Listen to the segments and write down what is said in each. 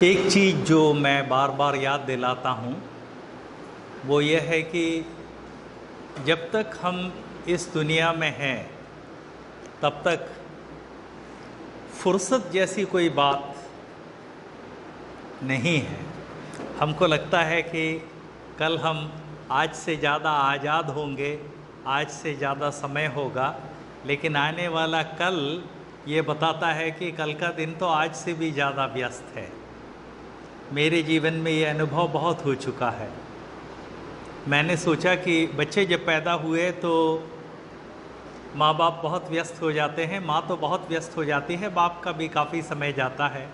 एक चीज़ जो मैं बार बार याद दिलाता हूँ, वो ये है कि जब तक हम इस दुनिया में हैं, तब तक फुर्सत जैसी कोई बात नहीं है। हमको लगता है कि कल हम आज से ज़्यादा आज़ाद होंगे, आज से ज़्यादा समय होगा, लेकिन आने वाला कल ये बताता है कि कल का दिन तो आज से भी ज़्यादा व्यस्त है। मेरे जीवन में ये अनुभव बहुत हो चुका है। मैंने सोचा कि बच्चे जब पैदा हुए तो माँ बाप बहुत व्यस्त हो जाते हैं, माँ तो बहुत व्यस्त हो जाती है, बाप का भी काफ़ी समय जाता है।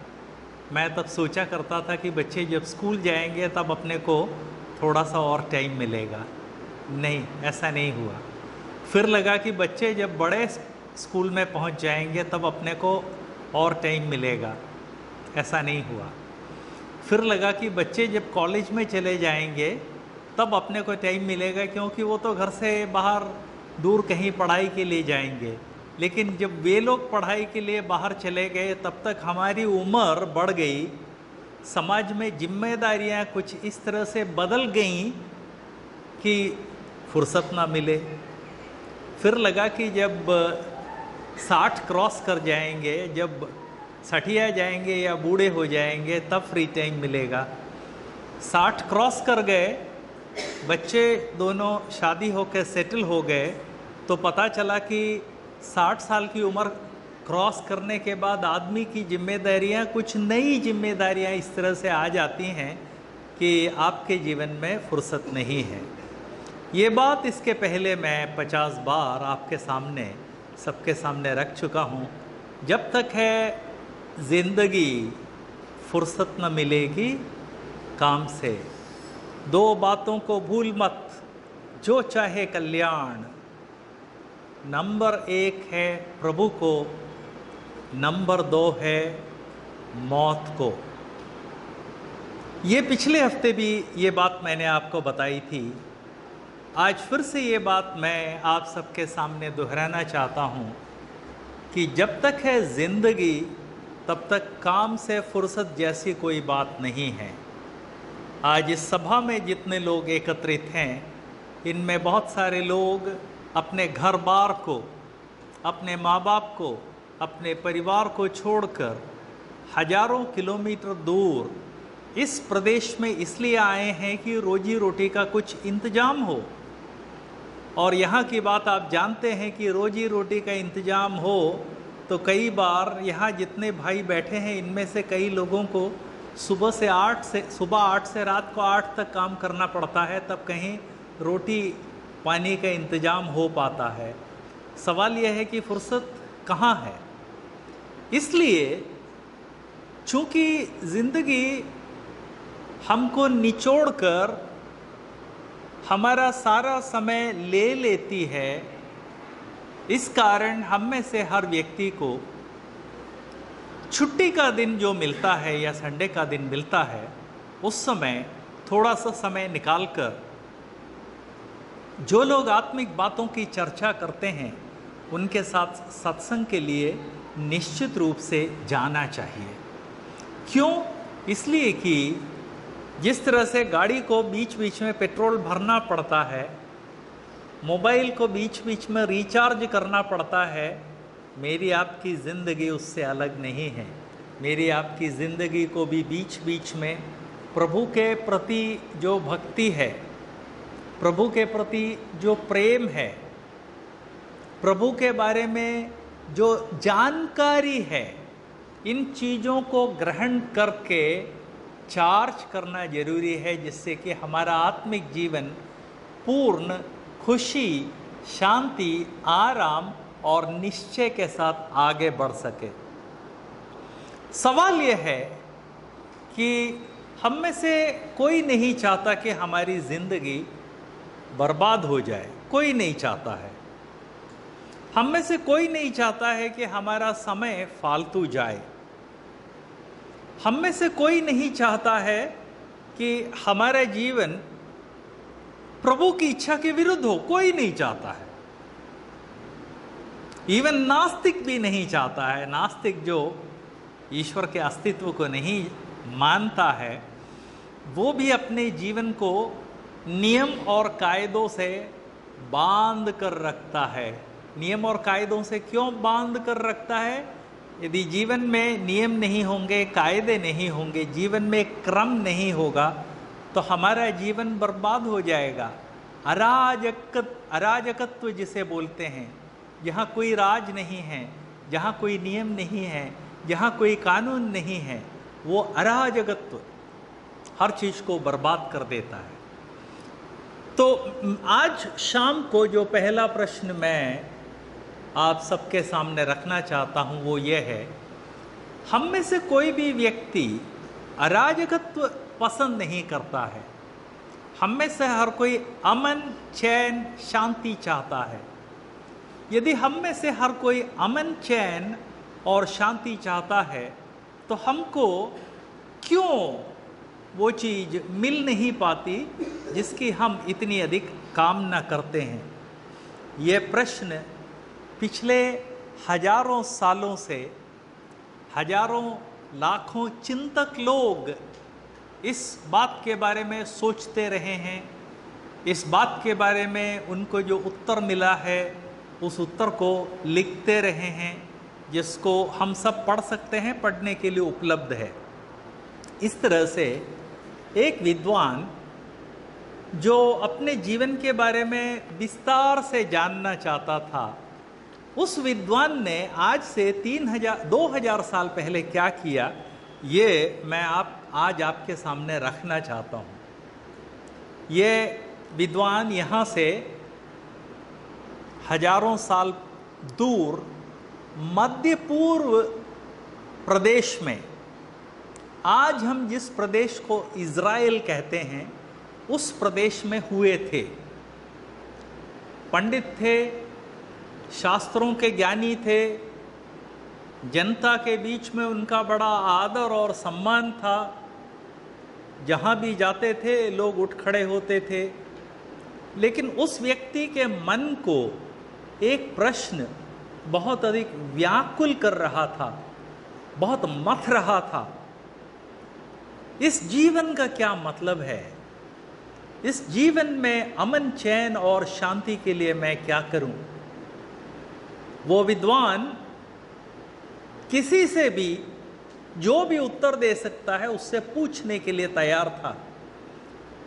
मैं तब सोचा करता था कि बच्चे जब स्कूल जाएँगे तब अपने को थोड़ा सा और टाइम मिलेगा। नहीं, ऐसा नहीं हुआ। फिर लगा कि बच्चे जब बड़े स्कूल में पहुँच जाएँगे तब अपने को और टाइम मिलेगा। ऐसा नहीं हुआ। फिर लगा कि बच्चे जब कॉलेज में चले जाएँगे, तब अपने को टाइम मिलेगा क्योंकि वो तो घर से बाहर दूर कहीं पढ़ाई के लिए जाएँगे। लेकिन जब वे लोग पढ़ाई के लिए बाहर चले गए, तब तक हमारी उम्र बढ़ गई। समाज में जिम्मेदारियाँ कुछ इस तरह से बदल गईं कि फुर्सत ना मिले। फिर लगा कि जब साठ क्रॉस कर जाएँगे, जब सठिया जाएँगे या बूढ़े हो जाएँगे, तब फ्री टाइम मिलेगा। साठ क्रॉस कर गए, बच्चे दोनों शादी होकर सेटल हो गए तो पता चला कि साठ साल की उम्र क्रॉस करने के बाद आदमी की जिम्मेदारियाँ, कुछ नई जिम्मेदारियाँ इस तरह से आ जाती हैं कि आपके जीवन में फुर्सत नहीं है। ये बात इसके पहले मैं पचास बार आपके सामने, सबके सामने रख चुका हूँ। जब तक है ज़िंदगी फुर्सत न मिलेगी काम से। दो बातों को भूल मत, जो चाहे कल्याण। नंबर एक है प्रभु को, नंबर दो है मौत को। ये पिछले हफ़्ते भी ये बात मैंने आपको बताई थी। आज फिर से ये बात मैं आप सबके सामने दोहराना चाहता हूँ कि जब तक है ज़िंदगी तब तक काम से फुर्सत जैसी कोई बात नहीं है। आज इस सभा में जितने लोग एकत्रित हैं, इनमें बहुत सारे लोग अपने घर बार को, अपने माँ बाप को, अपने परिवार को छोड़कर हज़ारों किलोमीटर दूर इस प्रदेश में इसलिए आए हैं कि रोजी रोटी का कुछ इंतज़ाम हो। और यहाँ की बात आप जानते हैं कि रोजी रोटी का इंतज़ाम हो तो कई बार यहाँ जितने भाई बैठे हैं, इनमें से कई लोगों को सुबह से आठ से, सुबह आठ से रात को आठ तक काम करना पड़ता है, तब कहीं रोटी पानी का इंतज़ाम हो पाता है। सवाल यह है कि फुर्सत कहाँ है? इसलिए चूँकि ज़िंदगी हमको निचोड़ कर हमारा सारा समय ले लेती है इस कारण हम में से हर व्यक्ति को छुट्टी का दिन जो मिलता है या संडे का दिन मिलता है, उस समय थोड़ा सा समय निकाल कर जो लोग आत्मिक बातों की चर्चा करते हैं, उनके साथ सत्संग के लिए निश्चित रूप से जाना चाहिए। क्यों? इसलिए कि जिस तरह से गाड़ी को बीच बीच में पेट्रोल भरना पड़ता है मोबाइल को बीच बीच में रिचार्ज करना पड़ता है। मेरी आपकी ज़िंदगी उससे अलग नहीं है। मेरी आपकी ज़िंदगी को भी बीच बीच में प्रभु के प्रति जो भक्ति है, प्रभु के प्रति जो प्रेम है, प्रभु के बारे में जो जानकारी है, इन चीज़ों को ग्रहण करके चार्ज करना ज़रूरी है, जिससे कि हमारा आत्मिक जीवन पूर्ण खुशी, शांति, आराम और निश्चय के साथ आगे बढ़ सके। सवाल यह है कि हम में से कोई नहीं चाहता कि हमारी ज़िंदगी बर्बाद हो जाए। कोई नहीं चाहता है। हम में से कोई नहीं चाहता है कि हमारा समय फालतू जाए। हम में से कोई नहीं चाहता है कि हमारा जीवन प्रभु की इच्छा के विरुद्ध हो, कोई नहीं चाहता है। इवन नास्तिक भी नहीं चाहता है। नास्तिक जो ईश्वर के अस्तित्व को नहीं मानता है, वो भी अपने जीवन को नियम और कायदों से बाँध कर रखता है। नियम और कायदों से क्यों बाँध कर रखता है? यदि जीवन में नियम नहीं होंगे, कायदे नहीं होंगे, जीवन में क्रम नहीं होगा तो हमारा जीवन बर्बाद हो जाएगा। अराजक अराजकत्व जिसे बोलते हैं, जहाँ कोई राज नहीं है, जहाँ कोई नियम नहीं है, जहाँ कोई कानून नहीं है, वो अराजकत्व हर चीज़ को बर्बाद कर देता है। तो आज शाम को जो पहला प्रश्न मैं आप सबके सामने रखना चाहता हूँ, वो ये है, हम में से कोई भी व्यक्ति अराजकत्व पसंद नहीं करता है। हम में से हर कोई अमन, चैन, शांति चाहता है। यदि हम में से हर कोई अमन, चैन और शांति चाहता है तो हमको क्यों वो चीज़ मिल नहीं पाती जिसकी हम इतनी अधिक कामना करते हैं? ये प्रश्न पिछले हज़ारों सालों से हज़ारों लाखों चिंतक लोग इस बात के बारे में सोचते रहे हैं। इस बात के बारे में उनको जो उत्तर मिला है, उस उत्तर को लिखते रहे हैं, जिसको हम सब पढ़ सकते हैं, पढ़ने के लिए उपलब्ध है। इस तरह से एक विद्वान जो अपने जीवन के बारे में विस्तार से जानना चाहता था, उस विद्वान ने आज से तीन हज़ार, दो हज़ार साल पहले क्या किया, ये मैं आप आज आपके सामने रखना चाहता हूँ। ये विद्वान यहाँ से हज़ारों साल दूर मध्य पूर्व प्रदेश में, आज हम जिस प्रदेश को इज़राइल कहते हैं, उस प्रदेश में हुए थे। पंडित थे, शास्त्रों के ज्ञानी थे, जनता के बीच में उनका बड़ा आदर और सम्मान था। जहाँ भी जाते थे, लोग उठ खड़े होते थे। लेकिन उस व्यक्ति के मन को एक प्रश्न बहुत अधिक व्याकुल कर रहा था, बहुत मथ रहा था। इस जीवन का क्या मतलब है? इस जीवन में अमन चैन और शांति के लिए मैं क्या करूँ? वो विद्वान किसी से भी जो भी उत्तर दे सकता है उससे पूछने के लिए तैयार था।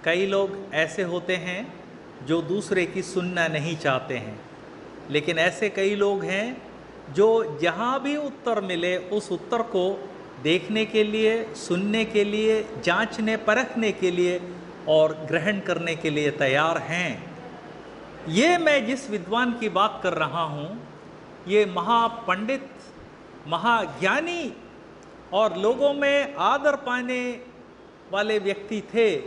कई लोग ऐसे होते हैं जो दूसरे की सुनना नहीं चाहते हैं। लेकिन ऐसे कई लोग हैं जो जहाँ भी उत्तर मिले, उस उत्तर को देखने के लिए, सुनने के लिए, जांचने, परखने के लिए और ग्रहण करने के लिए तैयार हैं। ये मैं जिस विद्वान की बात कर रहा हूँ, ये महापंडित, महाज्ञानी और लोगों में आदर पाने वाले व्यक्ति थे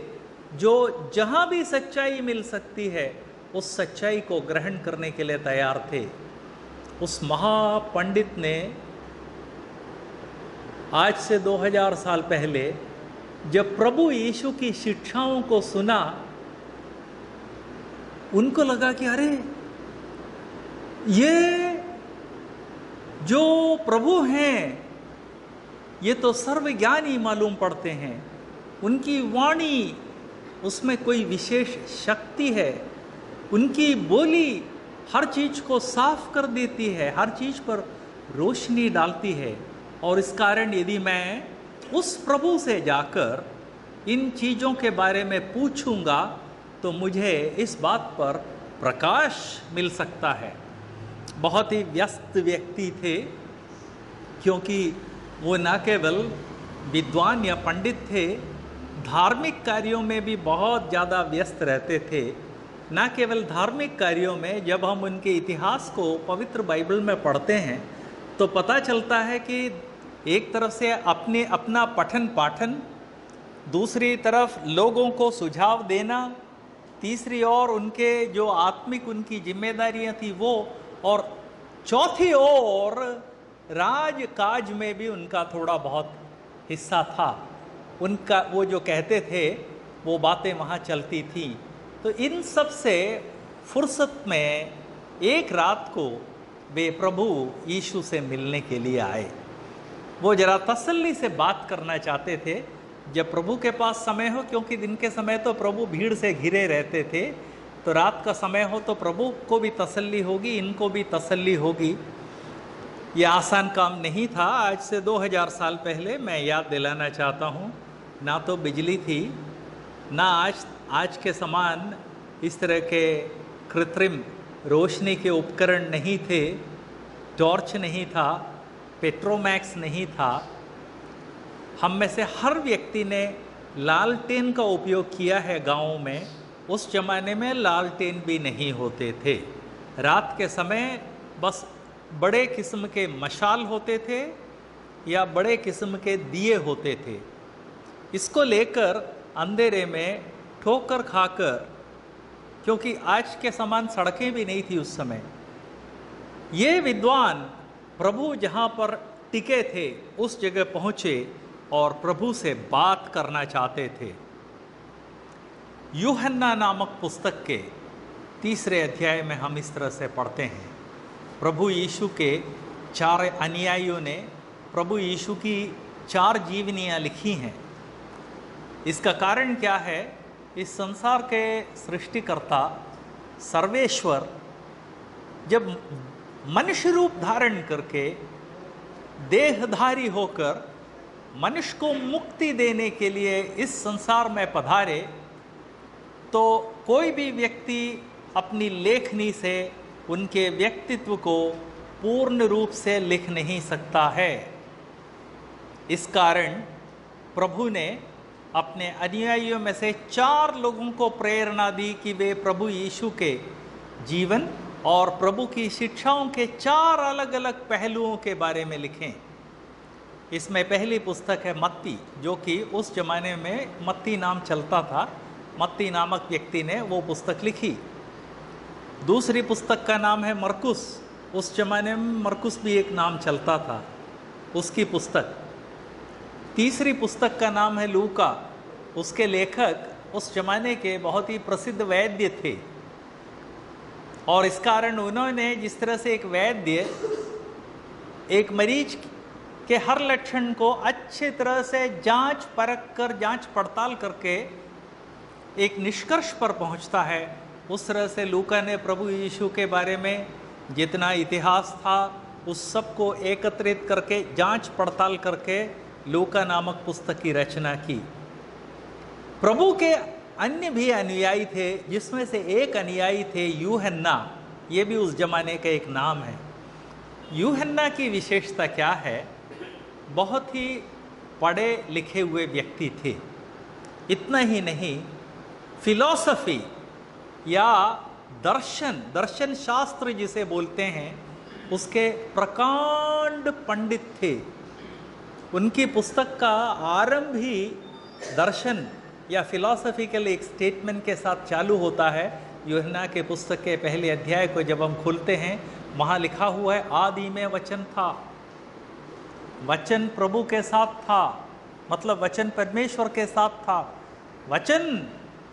जो जहाँ भी सच्चाई मिल सकती है, उस सच्चाई को ग्रहण करने के लिए तैयार थे। उस महापंडित ने आज से 2000 साल पहले जब प्रभु यीशु की शिक्षाओं को सुना, उनको लगा कि अरे, ये जो प्रभु हैं ये तो सर्वज्ञानी मालूम पड़ते हैं। उनकी वाणी, उसमें कोई विशेष शक्ति है। उनकी बोली हर चीज़ को साफ़ कर देती है, हर चीज़ पर रोशनी डालती है। और इस कारण यदि मैं उस प्रभु से जाकर इन चीज़ों के बारे में पूछूँगा तो मुझे इस बात पर प्रकाश मिल सकता है। बहुत ही व्यस्त व्यक्ति थे, क्योंकि वो न केवल विद्वान या पंडित थे, धार्मिक कार्यों में भी बहुत ज़्यादा व्यस्त रहते थे। न केवल धार्मिक कार्यों में, जब हम उनके इतिहास को पवित्र बाइबल में पढ़ते हैं तो पता चलता है कि एक तरफ़ से अपने अपना पठन पाठन, दूसरी तरफ़ लोगों को सुझाव देना, तीसरी ओर उनके जो आत्मिक उनकी जिम्मेदारियाँ थी वो, और चौथी ओर राज काज में भी उनका थोड़ा बहुत हिस्सा था। उनका, वो जो कहते थे, वो बातें वहाँ चलती थी। तो इन सबसे फुर्सत में एक रात को वे प्रभु यीशु से मिलने के लिए आए। वो जरा तसल्ली से बात करना चाहते थे। जब प्रभु के पास समय हो, क्योंकि दिन के समय तो प्रभु भीड़ से घिरे रहते थे तो रात का समय हो तो प्रभु को भी तसल्ली होगी, इनको भी तसल्ली होगी। ये आसान काम नहीं था। आज से 2000 साल पहले मैं याद दिलाना चाहता हूँ, ना तो बिजली थी, ना आज आज के समान इस तरह के कृत्रिम रोशनी के उपकरण नहीं थे, टॉर्च नहीं था, पेट्रोमैक्स नहीं था। हम में से हर व्यक्ति ने लालटेन का उपयोग किया है गाँव में। उस जमाने में लालटेन भी नहीं होते थे। रात के समय बस बड़े किस्म के मशाल होते थे या बड़े किस्म के दिए होते थे। इसको लेकर अंधेरे में ठोकर खाकर, क्योंकि आज के समान सड़कें भी नहीं थी उस समय, ये विद्वान प्रभु जहाँ पर टिके थे, उस जगह पहुँचे और प्रभु से बात करना चाहते थे। यूहन्ना नामक पुस्तक के तीसरे अध्याय में हम इस तरह से पढ़ते हैं। प्रभु यीशु के चार अनुयायियों ने प्रभु यीशु की चार जीवनियाँ लिखी हैं। इसका कारण क्या है? इस संसार के सृष्टिकर्ता सर्वेश्वर जब मनुष्य रूप धारण करके देहधारी होकर मनुष्य को मुक्ति देने के लिए इस संसार में पधारे तो कोई भी व्यक्ति अपनी लेखनी से उनके व्यक्तित्व को पूर्ण रूप से लिख नहीं सकता है। इस कारण प्रभु ने अपने अनुयायियों में से चार लोगों को प्रेरणा दी कि वे प्रभु यीशु के जीवन और प्रभु की शिक्षाओं के चार अलग अलग पहलुओं के बारे में लिखें। इसमें पहली पुस्तक है मत्ती, जो कि उस जमाने में मत्ती नाम चलता था। मत्ती नामक व्यक्ति ने वो पुस्तक लिखी। दूसरी पुस्तक का नाम है मरकुस। उस जमाने में मरकुस भी एक नाम चलता था, उसकी पुस्तक। तीसरी पुस्तक का नाम है लूका। उसके लेखक उस जमाने के बहुत ही प्रसिद्ध वैद्य थे। और इस कारण उन्होंने जिस तरह से एक वैद्य, एक मरीज़ के हर लक्षण को अच्छे तरह से जाँच परख कर, जाँच पड़ताल करके एक निष्कर्ष पर पहुँचता है उस तरह से लूका ने प्रभु यीशु के बारे में जितना इतिहास था, उस सबको एकत्रित करके, जाँच पड़ताल करके लूका नामक पुस्तक की रचना की। प्रभु के अन्य भी अनुयायी थे, जिसमें से एक अनुयायी थे यूहन्ना। ये भी उस जमाने का एक नाम है। यूहन्ना की विशेषता क्या है? बहुत ही पढ़े लिखे हुए व्यक्ति थे। इतना ही नहीं, फिलॉसफी या दर्शन दर्शन शास्त्र जिसे बोलते हैं, उसके प्रकांड पंडित थे। उनकी पुस्तक का आरंभ ही दर्शन या फिलॉसफिकल एक स्टेटमेंट के साथ चालू होता है। योहना के पुस्तक के पहले अध्याय को जब हम खोलते हैं, वहाँ लिखा हुआ है, आदि में वचन था, वचन प्रभु के साथ था मतलब वचन परमेश्वर के साथ था, वचन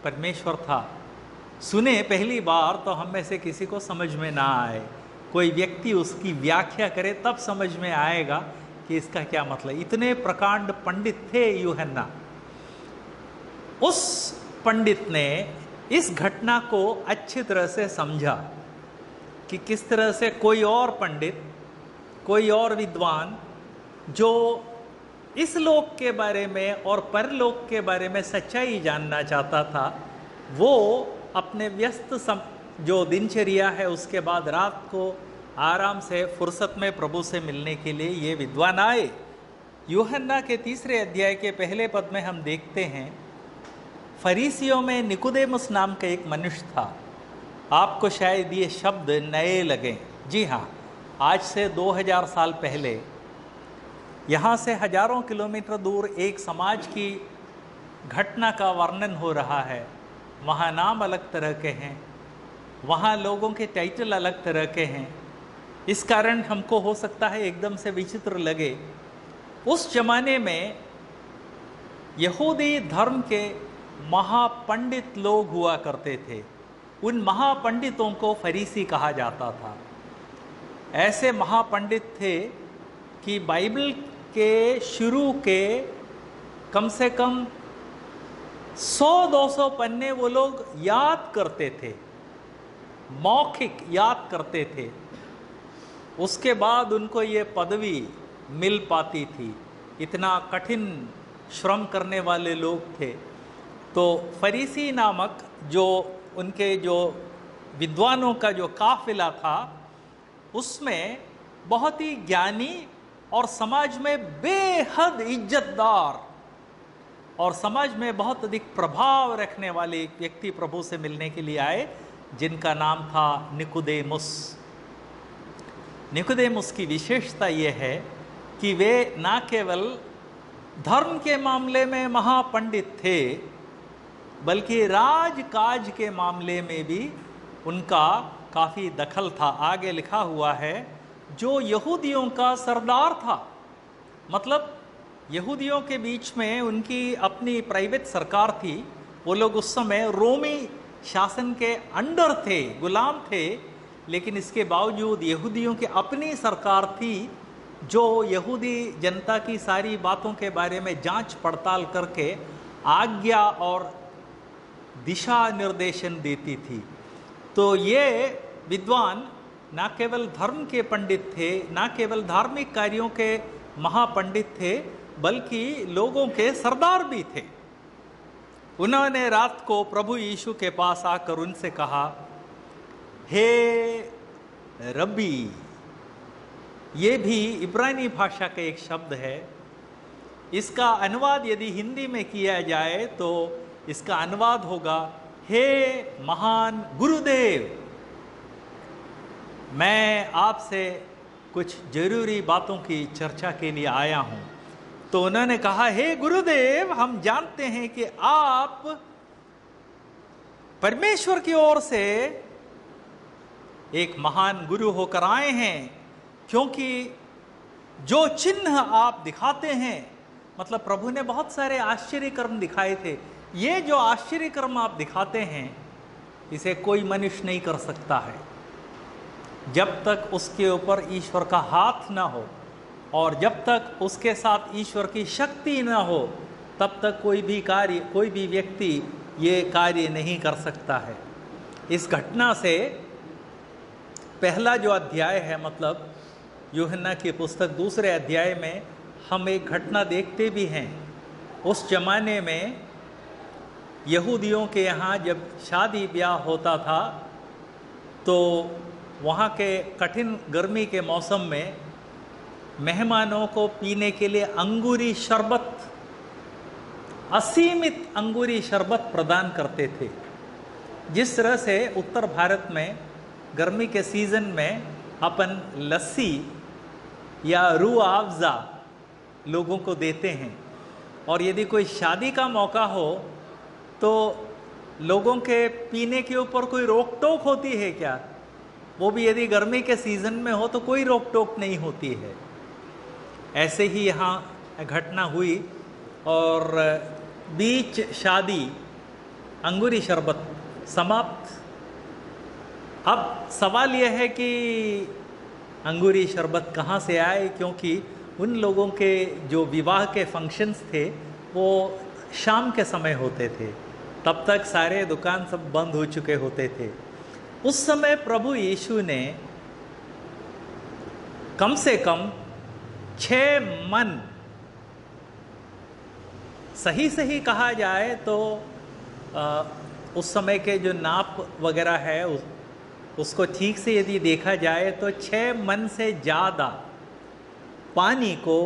परमेश्वर था। सुने पहली बार तो हम में से किसी को समझ में ना आए। कोई व्यक्ति उसकी व्याख्या करे, तब समझ में आएगा कि इसका क्या मतलब। इतने प्रकांड पंडित थे यूहन्ना। उस पंडित ने इस घटना को अच्छी तरह से समझा कि किस तरह से कोई और पंडित, कोई और विद्वान जो इस लोक के बारे में और परलोक के बारे में सच्चाई जानना चाहता था, वो अपने व्यस्त सम, जो दिनचर्या है, उसके बाद रात को आराम से, फुर्सत में प्रभु से मिलने के लिए ये विद्वान आए। यूहन्ना के तीसरे अध्याय के पहले पद में हम देखते हैं, फरीसियों में निकुदेमस नाम का एक मनुष्य था। आपको शायद ये शब्द नए लगे। जी हाँ आज से 2000 साल पहले, यहाँ से हज़ारों किलोमीटर दूर एक समाज की घटना का वर्णन हो रहा है। वहाँ नाम अलग तरह के हैं, वहाँ लोगों के टाइटल अलग तरह के हैं। इस कारण हमको हो सकता है एकदम से विचित्र लगे। उस जमाने में यहूदी धर्म के महापंडित लोग हुआ करते थे। उन महापंडितों को फरीसी कहा जाता था। ऐसे महापंडित थे कि बाइबल के शुरू के कम से कम 100-200 पन्ने वो लोग याद करते थे, मौखिक याद करते थे। उसके बाद उनको ये पदवी मिल पाती थी। इतना कठिन श्रम करने वाले लोग थे। तो फरीसी नामक जो उनके जो विद्वानों का जो काफिला था, उसमें बहुत ही ज्ञानी और समाज में बेहद इज्जतदार और समाज में बहुत अधिक प्रभाव रखने वाले एक व्यक्ति प्रभु से मिलने के लिए आए, जिनका नाम था निकुदेमुस। निकुदेमुस की विशेषता ये है कि वे ना केवल धर्म के मामले में महापंडित थे, बल्कि राजकाज के मामले में भी उनका काफ़ी दखल था। आगे लिखा हुआ है, जो यहूदियों का सरदार था। मतलब यहूदियों के बीच में उनकी अपनी प्राइवेट सरकार थी। वो लोग उस समय रोमी शासन के अंडर थे, गुलाम थे, लेकिन इसके बावजूद यहूदियों की अपनी सरकार थी, जो यहूदी जनता की सारी बातों के बारे में जाँच पड़ताल करके आज्ञा और दिशा निर्देशन देती थी। तो ये विद्वान न केवल धर्म के पंडित थे, न केवल धार्मिक कार्यों के महापंडित थे बल्कि लोगों के सरदार भी थे। उन्होंने रात को प्रभु यीशु के पास आकर उनसे कहा, हे रबी ये भी इब्रानी भाषा का एक शब्द है। इसका अनुवाद यदि हिंदी में किया जाए तो इसका अनुवाद होगा, हे महान गुरुदेव, मैं आपसे कुछ ज़रूरी बातों की चर्चा के लिए आया हूँ। तो उन्होंने कहा, हे गुरुदेव, हम जानते हैं कि आप परमेश्वर की ओर से एक महान गुरु होकर आए हैं, क्योंकि जो चिन्ह आप दिखाते हैं मतलब प्रभु ने बहुत सारे आश्चर्य कर्म दिखाए थे, ये जो आश्चर्य कर्म आप दिखाते हैं, इसे कोई मनुष्य नहीं कर सकता है। जब तक उसके ऊपर ईश्वर का हाथ ना हो और जब तक उसके साथ ईश्वर की शक्ति न हो, तब तक कोई भी कार्य, कोई भी व्यक्ति ये कार्य नहीं कर सकता है। इस घटना से पहला जो अध्याय है मतलब यूहन्ना की पुस्तक दूसरे अध्याय में हम एक घटना देखते भी हैं। उस जमाने में यहूदियों के यहाँ जब शादी ब्याह होता था तो वहाँ के कठिन गर्मी के मौसम में मेहमानों को पीने के लिए अंगूरी शरबत, असीमित अंगूरी शरबत प्रदान करते थे। जिस तरह से उत्तर भारत में गर्मी के सीज़न में अपन लस्सी या रू अफ़ज़ा लोगों को देते हैं और यदि कोई शादी का मौका हो तो लोगों के पीने के ऊपर कोई रोक टोक होती है क्या? वो भी यदि गर्मी के सीज़न में हो तो कोई रोक टोक नहीं होती है। ऐसे ही यहाँ घटना हुई और बीच शादी, अंगूरी शरबत समाप्त। अब सवाल यह है कि अंगूरी शरबत कहाँ से आए? क्योंकि उन लोगों के जो विवाह के फ़ंक्शंस थे, वो शाम के समय होते थे। तब तक सारे दुकान सब बंद हो चुके होते थे। उस समय प्रभु यीशु ने कम से कम छ मन। सही सही कहा जाए तो आ, उस समय के जो नाप वगैरह है उस, उसको ठीक से यदि देखा जाए तो छः मन से ज़्यादा पानी को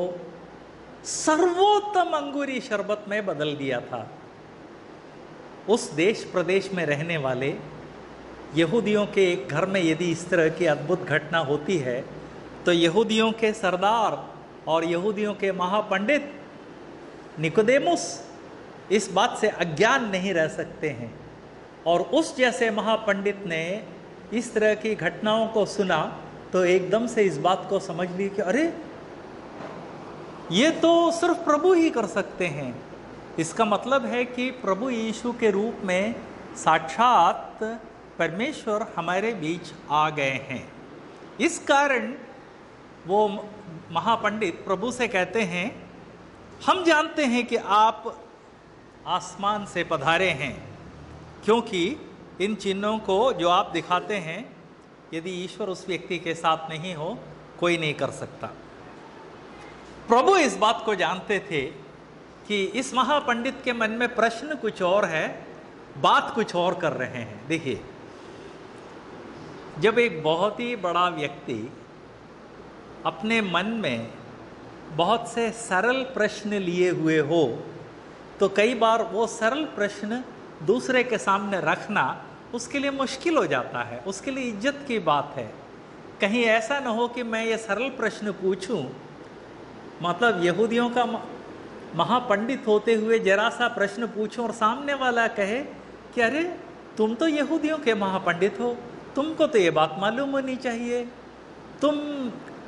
सर्वोत्तम अंगूरी शरबत में बदल दिया था। उस देश प्रदेश में रहने वाले यहूदियों के एक घर में यदि इस तरह की अद्भुत घटना होती है तो यहूदियों के सरदार और यहूदियों के महापंडित निकोदेमुस इस बात से अज्ञान नहीं रह सकते हैं। और उस जैसे महापंडित ने इस तरह की घटनाओं को सुना तो एकदम से इस बात को समझ ली कि अरे, ये तो सिर्फ़ प्रभु ही कर सकते हैं। इसका मतलब है कि प्रभु यीशु के रूप में साक्षात परमेश्वर हमारे बीच आ गए हैं। इस कारण वो महापंडित प्रभु से कहते हैं, हम जानते हैं कि आप आसमान से पधारे हैं, क्योंकि इन चिन्हों को जो आप दिखाते हैं, यदि ईश्वर उस व्यक्ति के साथ नहीं हो, कोई नहीं कर सकता। प्रभु इस बात को जानते थे कि इस महापंडित के मन में प्रश्न कुछ और है, बात कुछ और कर रहे हैं। देखिए, जब एक बहुत ही बड़ा व्यक्ति अपने मन में बहुत से सरल प्रश्न लिए हुए हो तो कई बार वो सरल प्रश्न दूसरे के सामने रखना उसके लिए मुश्किल हो जाता है, उसके लिए इज़्ज़त की बात है। कहीं ऐसा ना हो कि मैं ये सरल प्रश्न पूछूँ। मतलब यहूदियों का महापंडित होते हुए जरा सा प्रश्न पूछूँ और सामने वाला कहे कि अरे, तुम तो यहूदियों के महापंडित हो, तुमको तो ये बात मालूम होनी चाहिए। तुम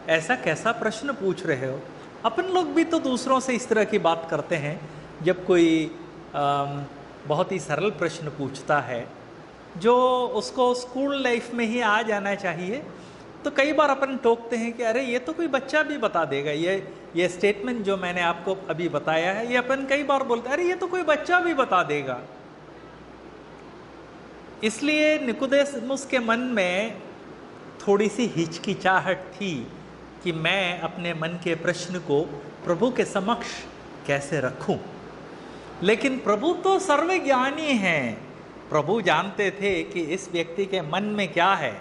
ऐसा कैसा प्रश्न पूछ रहे हो? अपन लोग भी तो दूसरों से इस तरह की बात करते हैं जब कोई आ, बहुत ही सरल प्रश्न पूछता है जो उसको स्कूल लाइफ में ही आ जाना चाहिए। तो कई बार अपन टोकते हैं कि अरे ये तो कोई बच्चा भी बता देगा ये ये स्टेटमेंट जो मैंने आपको अभी बताया है ये अपन कई बार बोलते हैं अरे ये तो कोई बच्चा भी बता देगा। इसलिए निकुदेस के मन में थोड़ी सी हिचकिचाहट थी। कि मैं अपने मन के प्रश्न को प्रभु के समक्ष कैसे रखूँ? लेकिन प्रभु तो सर्वज्ञानी हैं। प्रभु जानते थे कि इस व्यक्ति के मन में क्या है।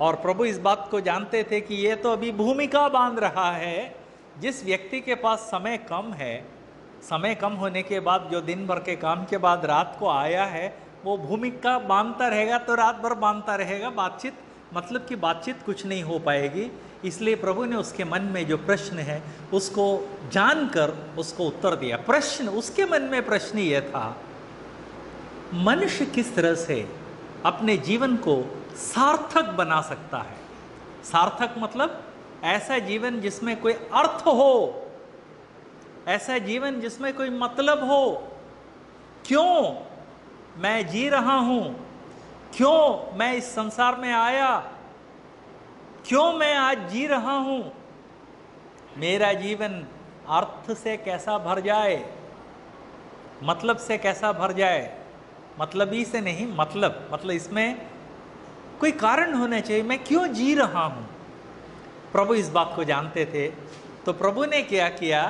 और प्रभु इस बात को जानते थे कि ये तो अभी भूमिका बाँध रहा है। जिस व्यक्ति के पास समय कम है, समय कम होने के बाद जो दिन भर के काम के बाद रात को आया है, वो भूमिका बांधता रहेगा तो रात भर बांधता रहेगा। बातचीत मतलब कि बातचीत कुछ नहीं हो पाएगी। इसलिए प्रभु ने उसके मन में जो प्रश्न है, उसको जानकर उसको उत्तर दिया। प्रश्न, उसके मन में प्रश्न यह था, मनुष्य किस तरह से अपने जीवन को सार्थक बना सकता है? सार्थक मतलब ऐसा जीवन जिसमें कोई अर्थ हो, ऐसा जीवन जिसमें कोई मतलब हो। क्यों? मैं जी रहा हूँ। क्यों मैं इस संसार में आया? क्यों मैं आज जी रहा हूँ? मेरा जीवन अर्थ से कैसा भर जाए? मतलब से कैसा भर जाए? मतलब ही से नहीं मतलब मतलब इसमें कोई कारण होना चाहिए। मैं क्यों जी रहा हूँ? प्रभु इस बात को जानते थे तो प्रभु ने क्या किया?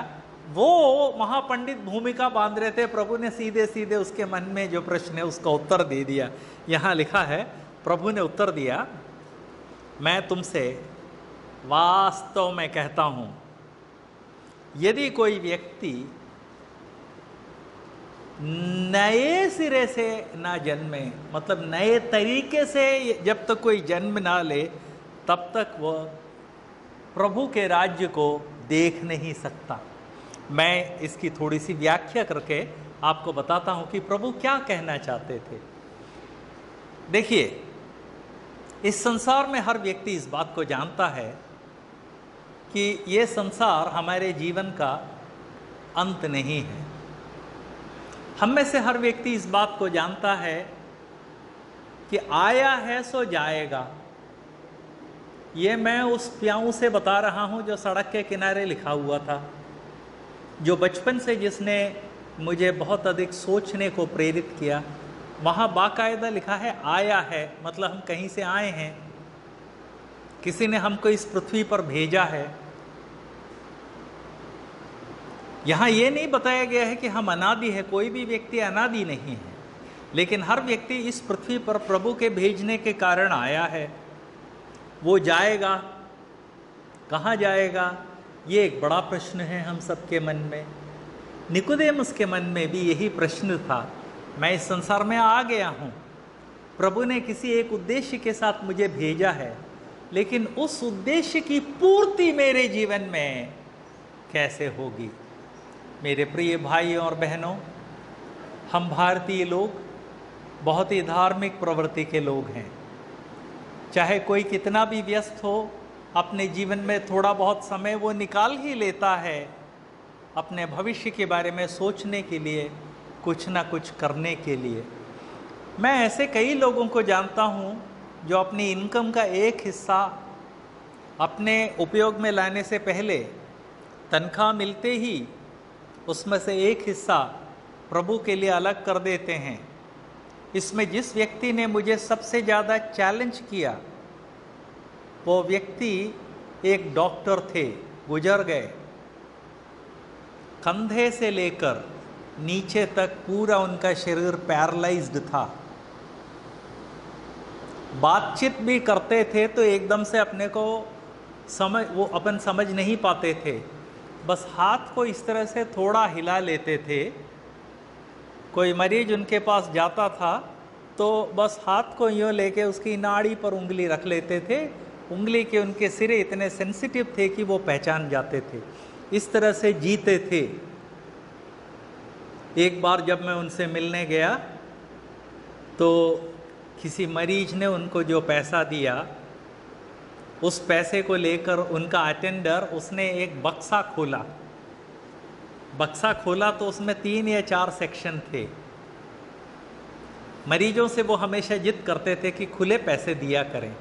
वो महापंडित भूमिका बाँध रहे थे, प्रभु ने सीधे सीधे उसके मन में जो प्रश्न है, उसका उत्तर दे दिया। यहाँ लिखा है, प्रभु ने उत्तर दिया, मैं तुमसे वास्तव में कहता हूँ, यदि कोई व्यक्ति नए सिरे से ना जन्मे मतलब नए तरीके से जब तक कोई जन्म ना ले, तब तक वह प्रभु के राज्य को देख नहीं सकता। मैं इसकी थोड़ी सी व्याख्या करके आपको बताता हूँ कि प्रभु क्या कहना चाहते थे। देखिए, इस संसार में हर व्यक्ति इस बात को जानता है कि ये संसार हमारे जीवन का अंत नहीं है। हम में से हर व्यक्ति इस बात को जानता है कि आया है सो जाएगा। ये मैं उस प्याऊ से बता रहा हूँ जो सड़क के किनारे लिखा हुआ था। जो बचपन से जिसने मुझे बहुत अधिक सोचने को प्रेरित किया, वहाँ बाकायदा लिखा है, आया है मतलब हम कहीं से आए हैं। किसी ने हमको इस पृथ्वी पर भेजा है। यहाँ ये नहीं बताया गया है कि हम अनादि है, कोई भी व्यक्ति अनादि नहीं है। लेकिन हर व्यक्ति इस पृथ्वी पर प्रभु के भेजने के कारण आया है। वो जाएगा, कहाँ जाएगा? ये एक बड़ा प्रश्न है हम सबके मन में। निकुदेमस के मन में भी यही प्रश्न था, मैं इस संसार में आ गया हूँ। प्रभु ने किसी एक उद्देश्य के साथ मुझे भेजा है, लेकिन उस उद्देश्य की पूर्ति मेरे जीवन में कैसे होगी? मेरे प्रिय भाई और बहनों, हम भारतीय लोग बहुत ही धार्मिक प्रवृत्ति के लोग हैं। चाहे कोई कितना भी व्यस्त हो अपने जीवन में थोड़ा बहुत समय वो निकाल ही लेता है अपने भविष्य के बारे में सोचने के लिए, कुछ ना कुछ करने के लिए। मैं ऐसे कई लोगों को जानता हूँ जो अपनी इनकम का एक हिस्सा अपने उपयोग में लाने से पहले तनख्वाह मिलते ही उसमें से एक हिस्सा प्रभु के लिए अलग कर देते हैं। इसमें जिस व्यक्ति ने मुझे सबसे ज़्यादा चैलेंज किया वो व्यक्ति एक डॉक्टर थे, गुजर गए। कंधे से लेकर नीचे तक पूरा उनका शरीर पैरालाइज्ड था। बातचीत भी करते थे तो एकदम से अपने को समझ, वो अपन समझ नहीं पाते थे। बस हाथ को इस तरह से थोड़ा हिला लेते थे। कोई मरीज़ उनके पास जाता था तो बस हाथ को यूँ लेके उसकी नाड़ी पर उंगली रख लेते थे उंगली के उनके सिरे इतने सेंसिटिव थे कि वो पहचान जाते थे। इस तरह से जीते थे। एक बार जब मैं उनसे मिलने गया तो किसी मरीज़ ने उनको जो पैसा दिया, उस पैसे को लेकर उनका अटेंडर उसने एक बक्सा खोला। बक्सा खोला तो उसमें तीन या चार सेक्शन थे। मरीजों से वो हमेशा जिद करते थे कि खुले पैसे दिया करें।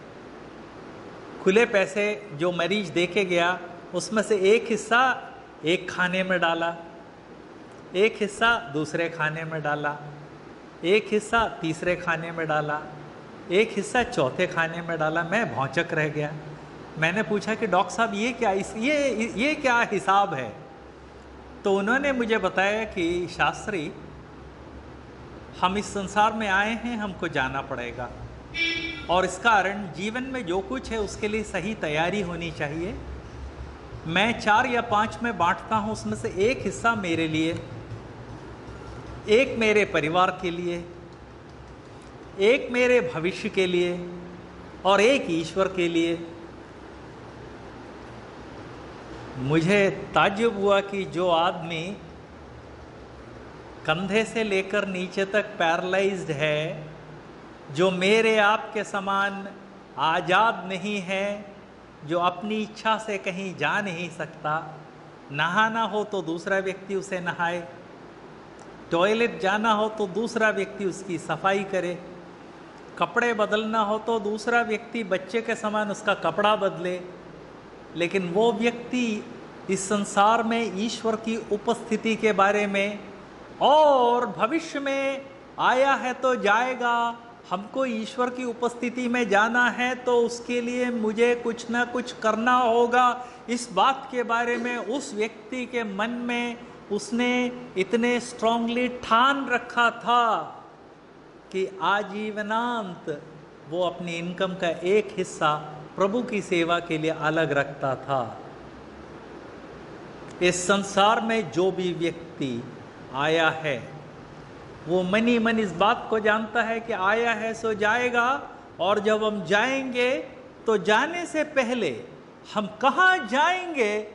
खुले पैसे जो मरीज़ देके गया, उसमें से एक हिस्सा एक खाने में डाला, एक हिस्सा दूसरे खाने में डाला, एक हिस्सा तीसरे खाने में डाला, एक हिस्सा चौथे खाने में डाला। मैं भौचक रह गया। मैंने पूछा कि, डॉक्टर साहब, ये क्या इस, ये ये क्या हिसाब है? तो उन्होंने मुझे बताया कि, शास्त्री, हम इस संसार में आए हैं, हमको जाना पड़ेगा। और इस कारण जीवन में जो कुछ है उसके लिए सही तैयारी होनी चाहिए। मैं चार या पाँच में बांटता हूँ, उसमें से एक हिस्सा मेरे लिए, एक मेरे परिवार के लिए, एक मेरे भविष्य के लिए और एक ईश्वर के लिए। मुझे ताजुब हुआ कि जो आदमी कंधे से लेकर नीचे तक पैरलाइज्ड है जो मेरे आप के समान आज़ाद नहीं है, जो अपनी इच्छा से कहीं जा नहीं सकता, नहाना हो तो दूसरा व्यक्ति उसे नहाए, टॉयलेट जाना हो तो दूसरा व्यक्ति उसकी सफ़ाई करे, कपड़े बदलना हो तो दूसरा व्यक्ति बच्चे के समान उसका कपड़ा बदले, लेकिन वो व्यक्ति इस संसार में ईश्वर की उपस्थिति के बारे में और भविष्य में आया है तो जाएगा हमको ईश्वर की उपस्थिति में जाना है तो उसके लिए मुझे कुछ ना कुछ करना होगा। इस बात के बारे में उस व्यक्ति के मन में उसने इतने स्ट्रांगली ठान रखा था कि आजीवनांत वो अपनी इनकम का एक हिस्सा प्रभु की सेवा के लिए अलग रखता था। इस संसार में जो भी व्यक्ति आया है वो मनी मन इस बात को जानता है कि आया है सो जाएगा, और जब हम जाएँगे तो जाने से पहले हम कहाँ जाएँगे?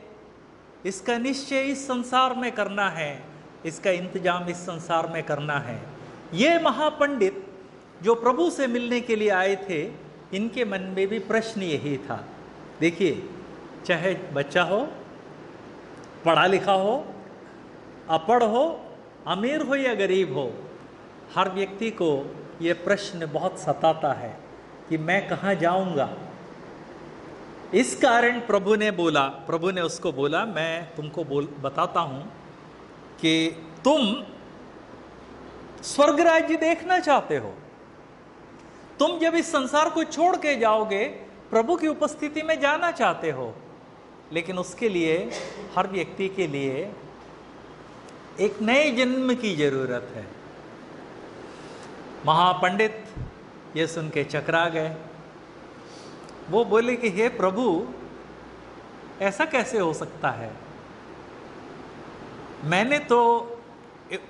इसका निश्चय इस संसार में करना है। इसका इंतज़ाम इस संसार में करना है। ये महापंडित जो प्रभु से मिलने के लिए आए थे, इनके मन में भी प्रश्न यही था। देखिए, चाहे बच्चा हो, पढ़ा लिखा हो, अपढ़ हो अमीर हो या गरीब हो, हर व्यक्ति को ये प्रश्न बहुत सताता है कि मैं कहाँ जाऊँगा। इस कारण प्रभु ने बोला, प्रभु ने उसको बोला, मैं तुमको बोल, बताता हूँ कि तुम स्वर्ग राज्य देखना चाहते हो। तुम जब इस संसार को छोड़ के जाओगे, प्रभु की उपस्थिति में जाना चाहते हो। लेकिन उसके लिए, हर व्यक्ति के लिए एक नए जन्म की ज़रूरत है। महापंडित ये सुन के चकरा गए। वो बोले कि, हे प्रभु, ऐसा कैसे हो सकता है? मैंने तो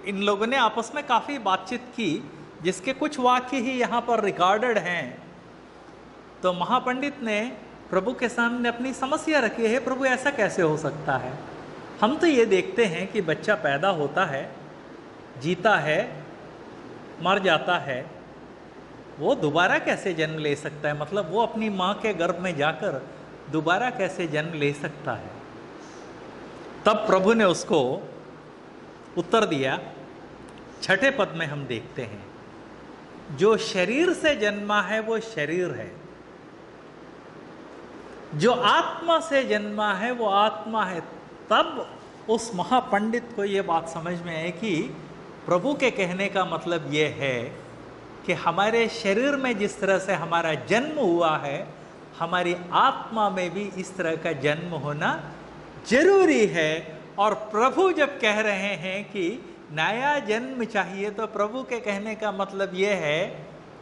इन लोगों ने आपस में काफ़ी बातचीत की, जिसके कुछ वाक्य ही यहाँ पर रिकॉर्डेड हैं। तो महापंडित ने प्रभु के सामने अपनी समस्या रखी, है प्रभु, ऐसा कैसे हो सकता है? हम तो ये देखते हैं कि बच्चा पैदा होता है, जीता है, मर जाता है, वो दोबारा कैसे जन्म ले सकता है? मतलब वो अपनी माँ के गर्भ में जाकर दोबारा कैसे जन्म ले सकता है? तब प्रभु ने उसको उत्तर दिया, छठे पद में हम देखते हैं, जो शरीर से जन्मा है वो शरीर है। जो आत्मा से जन्मा है वो आत्मा है तब उस महापंडित को ये बात समझ में आई कि प्रभु के कहने का मतलब ये है कि हमारे शरीर में जिस तरह से हमारा जन्म हुआ है, हमारी आत्मा में भी इस तरह का जन्म होना ज़रूरी है। और प्रभु जब कह रहे हैं कि नया जन्म चाहिए तो प्रभु के कहने का मतलब ये है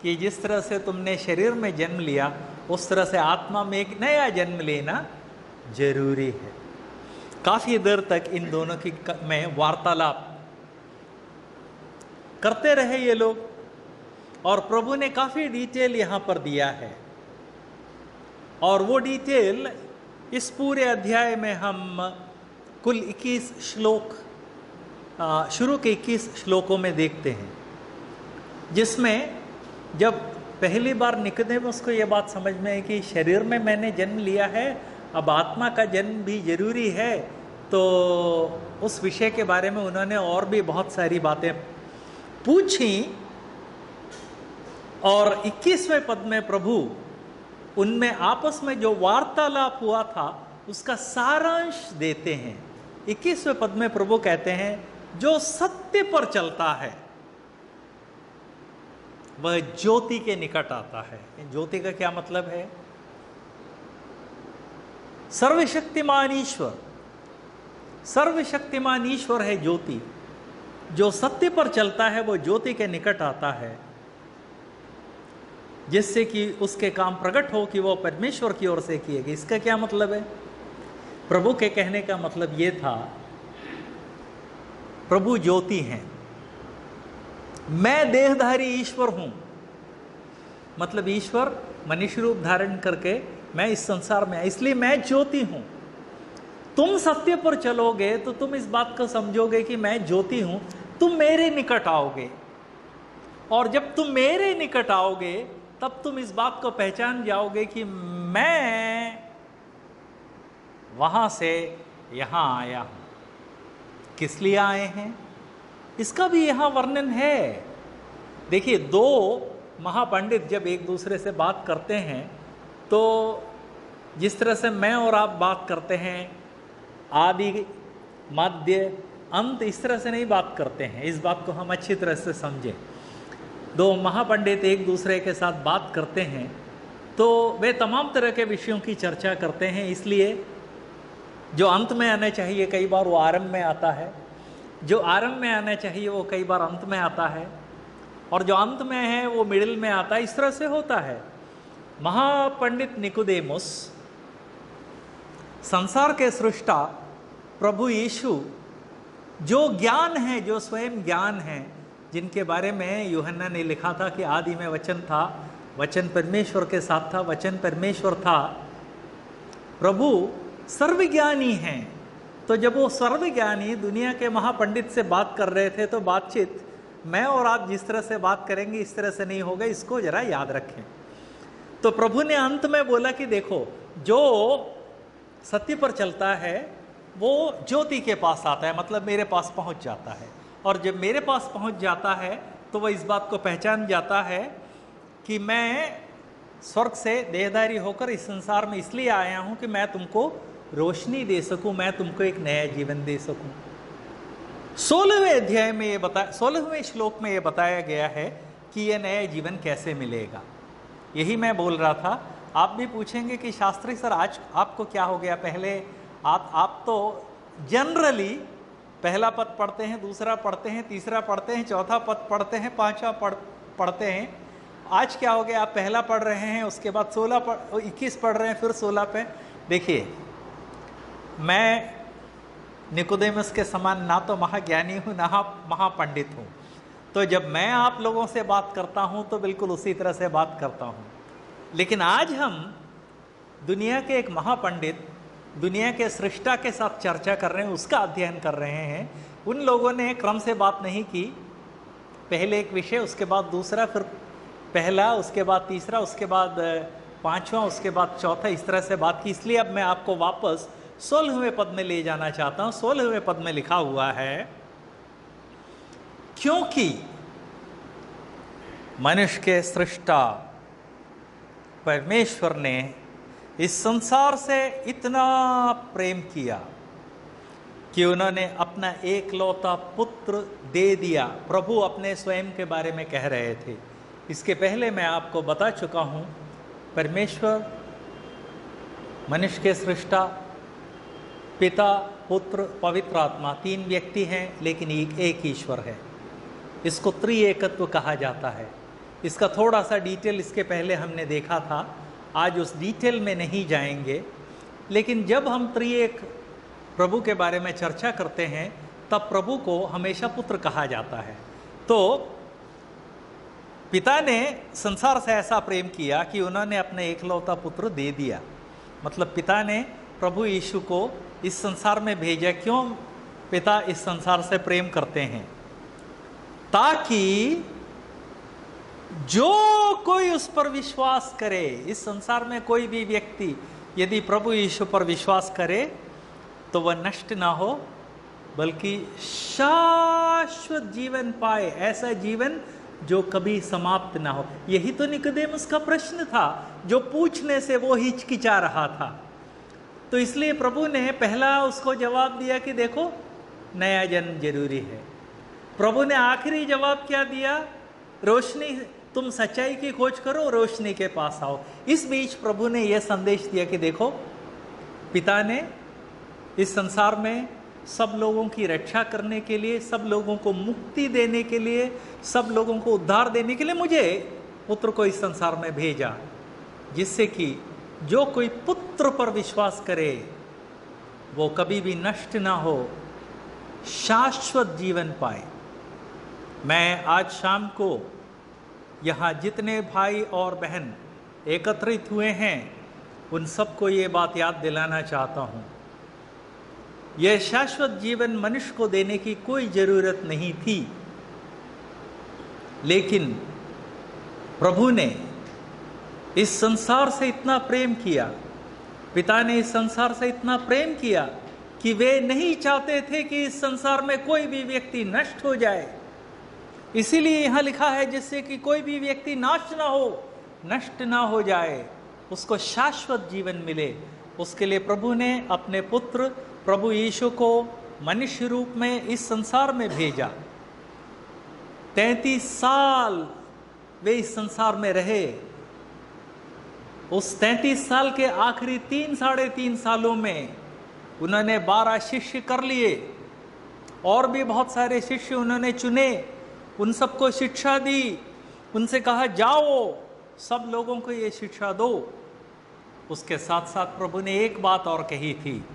कि जिस तरह से तुमने शरीर में जन्म लिया, उस तरह से आत्मा में एक नया जन्म लेना ज़रूरी है। काफ़ी देर तक इन दोनों की में वार्तालाप करते रहे ये लोग, और प्रभु ने काफ़ी डिटेल यहाँ पर दिया है। और वो डिटेल इस पूरे अध्याय में हम कुल 21 श्लोक शुरू के 21 श्लोकों में देखते हैं, जिसमें जब पहली बार में उसको ये बात समझ में है कि शरीर में मैंने जन्म लिया है अब आत्मा का जन्म भी ज़रूरी है तो उस विषय के बारे में उन्होंने और भी बहुत सारी बातें पूछी। और 21वें पद में प्रभु, उनमें आपस में जो वार्तालाप हुआ था, उसका सारांश देते हैं। 21वें पद में प्रभु कहते हैं, जो सत्य पर चलता है, वह ज्योति के निकट आता है। ज्योति का क्या मतलब है? सर्वशक्तिमान ईश्वर सर्वशक्तिमान ईश्वर है ज्योति। जो सत्य पर चलता है, वो ज्योति के निकट आता है। जिससे कि उसके काम प्रकट हो कि वो परमेश्वर की ओर से किए गए। इसका क्या मतलब है? प्रभु के कहने का मतलब ये था, प्रभु ज्योति हैं। मैं देहधारी ईश्वर हूँ। मतलब ईश्वर मनुष्य रूप धारण करके मैं इस संसार में, इसलिए मैं ज्योति हूँ। तुम सत्य पर चलोगे तो तुम इस बात को समझोगे कि मैं ज्योति हूँ। तुम मेरे निकट आओगे। और जब तुम मेरे निकट आओगे, तब तुम इस बात को पहचान जाओगे कि मैं वहाँ से यहाँ आया हूँ। किस लिए आए हैं? इसका भी यहाँ वर्णन है। देखिए, दो महापंडित जब एक दूसरे से बात करते हैं तो जिस तरह से मैं और आप बात करते हैं, आदि मध्य अंत इस तरह से नहीं बात करते हैं। इस बात को हम अच्छी तरह से समझें। दो महापंडित एक दूसरे के साथ बात करते हैं तो वे तमाम तरह के विषयों की चर्चा करते हैं। इसलिए जो अंत में आना चाहिए, कई बार वो आरंभ में आता है। जो आरंभ में आना चाहिए, वो कई बार अंत में आता है। और जो अंत में है, वो मिडिल में आता है। इस तरह से होता है। महापंडित निकुदेमुस संसार के सृष्टा प्रभु यीशु जो ज्ञान है जो स्वयं ज्ञान है जिनके बारे में यूहन्ना ने लिखा था कि आदि में वचन था वचन परमेश्वर के साथ था वचन परमेश्वर था प्रभु सर्वज्ञानी हैं तो जब वो सर्वज्ञानी दुनिया के महापंडित से बात कर रहे थे तो बातचीत, मैं और आप जिस तरह से बात करेंगे, इस तरह से नहीं होगा, इसको जरा याद रखें। तो प्रभु ने अंत में बोला कि देखो, जो सत्य पर चलता है, वो ज्योति के पास आता है मतलब मेरे पास पहुँच जाता है। और जब मेरे पास पहुँच जाता है तो वह इस बात को पहचान जाता है कि मैं स्वर्ग से देहदारी होकर इस संसार में इसलिए आया हूँ कि मैं तुमको रोशनी दे सकूँ, मैं तुमको एक नया जीवन दे सकूँ। सोलहवें अध्याय में ये बता, सोलहवें श्लोक में ये बताया गया है कि यह नया जीवन कैसे मिलेगा। यही मैं बोल रहा था। आप भी पूछेंगे कि, शास्त्री सर, आज आपको क्या हो गया? पहले आप आप तो जनरली पहला पद पढ़ते हैं, दूसरा पढ़ते हैं, तीसरा पढ़ते हैं, चौथा पद पढ़ते हैं, पांचवा पढ़, पढ़ते हैं। आज क्या हो गया? आप पहला पढ़ रहे हैं, उसके बाद सोलह पढ़ इक्कीस पढ़ रहे हैं, फिर सोलह पे। देखिए, मैं निकोदेमस के समान ना तो महाज्ञानी हूँ, ना महापंडित हूँ। तो जब मैं आप लोगों से बात करता हूँ तो बिल्कुल उसी तरह से बात करता हूँ। लेकिन आज हम दुनिया के एक महापंडित, दुनिया के सृष्टा के साथ चर्चा कर रहे हैं, उसका अध्ययन कर रहे हैं। उन लोगों ने क्रम से बात नहीं की। पहले एक विषय, उसके बाद दूसरा, फिर पहला, उसके बाद तीसरा, उसके बाद पांचवा, उसके बाद चौथा, इस तरह से बात की। इसलिए अब मैं आपको वापस सोलहवें पद में ले जाना चाहता हूँ। सोलहवें पद में लिखा हुआ है क्योंकि मनुष्य के सृष्टा परमेश्वर ने इस संसार से इतना प्रेम किया कि उन्होंने अपना एकलौता पुत्र दे दिया। प्रभु अपने स्वयं के बारे में कह रहे थे। इसके पहले मैं आपको बता चुका हूँ, परमेश्वर, मनुष्य के सृष्टा, पिता, पुत्र, पवित्र आत्मा, तीन व्यक्ति हैं, लेकिन एक ईश्वर है। इसको त्रिएकत्व कहा जाता है। इसका थोड़ा सा डिटेल इसके पहले हमने देखा था। आज उस डिटेल में नहीं जाएँगे। लेकिन जब हम त्रिएक प्रभु के बारे में चर्चा करते हैं, तब प्रभु को हमेशा पुत्र कहा जाता है। तो पिता ने संसार से ऐसा प्रेम किया कि उन्होंने अपने एकलौता पुत्र दे दिया। मतलब पिता ने प्रभु यीशु को इस संसार में भेजा, क्यों पिता इस संसार से प्रेम करते हैं? ताकि जो कोई उस पर विश्वास करे, इस संसार में कोई भी व्यक्ति यदि प्रभु यीशु पर विश्वास करे तो वह नष्ट ना हो, बल्कि शाश्वत जीवन पाए, ऐसा जीवन जो कभी समाप्त ना हो। यही तो निकदेमस का प्रश्न था, जो पूछने से वो हिचकिचा रहा था। तो इसलिए प्रभु ने पहला उसको जवाब दिया कि देखो, नया जन्म ज़रूरी है। प्रभु ने आखिरी जवाब क्या दिया? रोशनी, तुम सच्चाई की खोज करो, रोशनी के पास आओ। इस बीच प्रभु ने यह संदेश दिया कि देखो, पिता ने इस संसार में सब लोगों की रक्षा करने के लिए, सब लोगों को मुक्ति देने के लिए, सब लोगों को उद्धार देने के लिए मुझे पुत्र को इस संसार में भेजा, जिससे कि जो कोई पुत्र पर विश्वास करे, वो कभी भी नष्ट ना हो, शाश्वत जीवन पाए। मैं आज शाम को यहाँ जितने भाई और बहन एकत्रित हुए हैं, उन सबको ये बात याद दिलाना चाहता हूँ। यह शाश्वत जीवन मनुष्य को देने की कोई ज़रूरत नहीं थी। लेकिन प्रभु ने इस संसार से इतना प्रेम किया, पिता ने इस संसार से इतना प्रेम किया कि वे नहीं चाहते थे कि इस संसार में कोई भी व्यक्ति नष्ट हो जाए। इसीलिए यहाँ लिखा है जिससे कि कोई भी व्यक्ति नाश ना हो, नष्ट ना हो जाए, उसको शाश्वत जीवन मिले। उसके लिए प्रभु ने अपने पुत्र, प्रभु यीशु को मनुष्य रूप में इस संसार में भेजा। तैतीस साल वे इस संसार में रहे। उस तैतीस साल के आखिरी तीन, साढ़े तीन सालों में उन्होंने बारह शिष्य कर लिए और भी बहुत सारे शिष्य उन्होंने चुने। उन सबको शिक्षा दी, उनसे कहा, जाओ, सब लोगों को ये शिक्षा दो। उसके साथ साथ प्रभु ने एक बात और कही थी।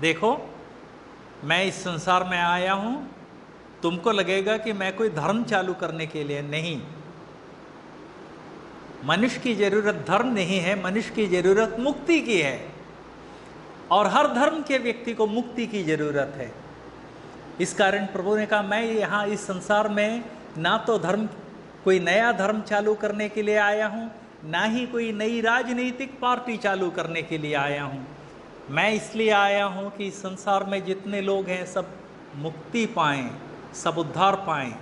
देखो, मैं इस संसार में आया हूँ, तुमको लगेगा कि मैं कोई धर्म चालू करने के लिए नहीं। मनुष्य की ज़रूरत धर्म नहीं है, मनुष्य की ज़रूरत मुक्ति की है। और हर धर्म के व्यक्ति को मुक्ति की ज़रूरत है। इस कारण प्रभु ने कहा, मैं यहाँ इस संसार में ना तो धर्म, कोई नया धर्म चालू करने के लिए आया हूँ, ना ही कोई नई राजनीतिक पार्टी चालू करने के लिए आया हूँ। मैं इसलिए आया हूँ कि इस संसार में जितने लोग हैं, सब मुक्ति पाएँ, सब उद्धार पाएँ।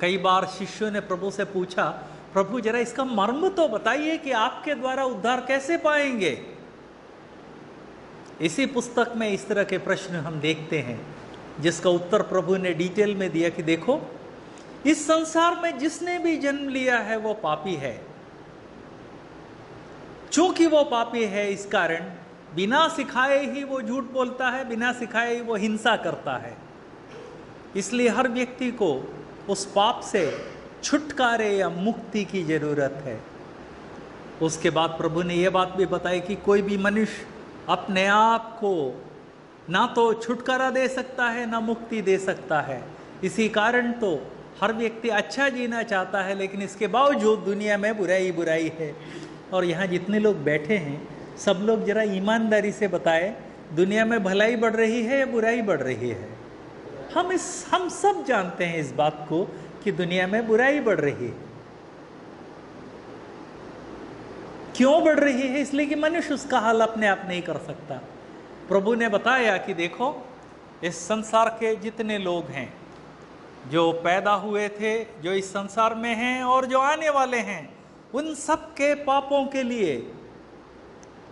कई बार शिष्यों ने प्रभु से पूछा, प्रभु, जरा इसका मर्म तो बताइए कि आपके द्वारा उद्धार कैसे पाएँगे? इसी पुस्तक में इस तरह के प्रश्न हम देखते हैं। जिसका उत्तर प्रभु ने डिटेल में दिया कि देखो, इस संसार में जिसने भी जन्म लिया है, वो पापी है। चूँकि वो पापी है, इस कारण बिना सिखाए ही वो झूठ बोलता है, बिना सिखाए ही वो हिंसा करता है। इसलिए हर व्यक्ति को उस पाप से छुटकारे या मुक्ति की ज़रूरत है। उसके बाद प्रभु ने यह बात भी बताई कि कोई भी मनुष्य अपने आप को ना तो छुटकारा दे सकता है, ना मुक्ति दे सकता है। इसी कारण तो हर व्यक्ति अच्छा जीना चाहता है, लेकिन इसके बावजूद दुनिया में बुराई बुराई है। और यहाँ जितने लोग बैठे हैं, सब लोग जरा ईमानदारी से बताए, दुनिया में भलाई बढ़ रही है या बुराई बढ़ रही है? हम इस, हम सब जानते हैं इस बात को कि दुनिया में बुराई बढ़ रही है। क्यों बढ़ रही है? इसलिए कि मनुष्य उसका हाल अपने आप नहीं कर सकता। प्रभु ने बताया कि देखो, इस संसार के जितने लोग हैं, जो पैदा हुए थे, जो इस संसार में हैं और जो आने वाले हैं, उन सब के पापों के लिए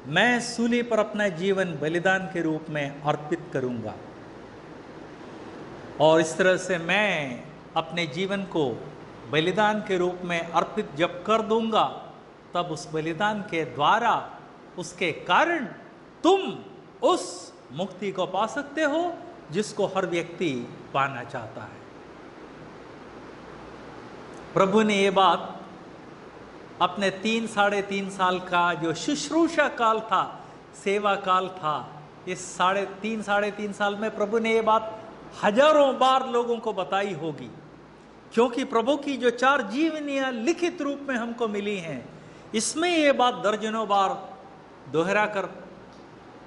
मैं सूली पर अपना जीवन बलिदान के रूप में अर्पित करूँगा। और इस तरह से मैं अपने जीवन को बलिदान के रूप में अर्पित जब कर दूँगा, तब उस बलिदान के द्वारा उसके कारण तुम उस मुक्ति को पा सकते हो जिसको हर व्यक्ति पाना चाहता है। प्रभु ने ये बात अपने तीन, साढ़े तीन साल का जो शुश्रूषा काल था, सेवा काल था, इस साढ़े तीन साढ़े तीन साल में प्रभु ने ये बात हज़ारों बार लोगों को बताई होगी। क्योंकि प्रभु की जो चार जीवनियाँ लिखित रूप में हमको मिली हैं, इसमें ये बात दर्जनों बार दोहरा कर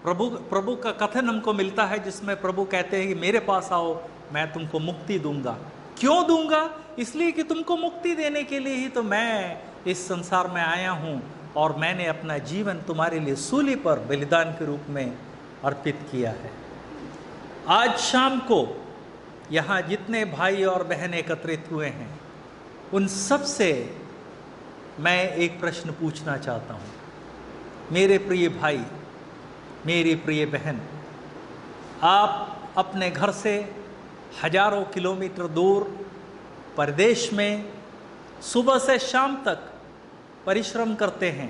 प्रभु प्रभु का कथन हमको मिलता है जिसमें प्रभु कहते हैं कि मेरे पास आओ, मैं तुमको मुक्ति दूँगा। क्यों दूँगा? इसलिए कि तुमको मुक्ति देने के लिए ही तो मैं इस संसार में आया हूँ और मैंने अपना जीवन तुम्हारे लिए सूली पर बलिदान के रूप में अर्पित किया है। आज शाम को यहाँ जितने भाई और बहन एकत्रित हुए हैं, उन सबसे मैं एक प्रश्न पूछना चाहता हूँ। मेरे प्रिय भाई मेरी प्रिय बहन, आप अपने घर से हज़ारों किलोमीटर दूर प्रदेश में सुबह से शाम तक परिश्रम करते हैं,